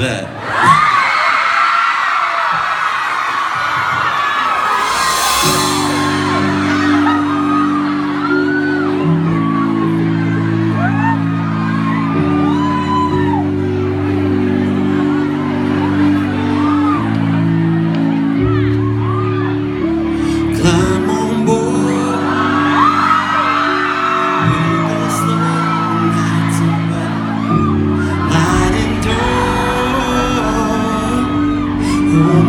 ve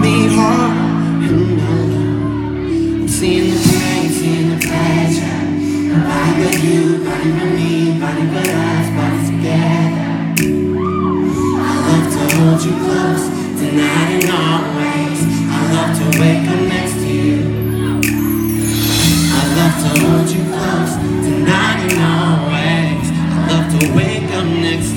me on. I'm seeing the the. Body you, body me, body us, bodies together. I love to hold you close tonight and always. I love to wake up next to you. I love to hold you close tonight and always. I love to wake up next to you.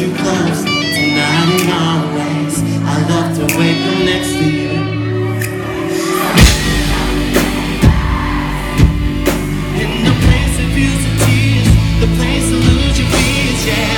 you close tonight and always. I love to wake up next to you. In the place of use of tears, the place to lose your fears, yeah.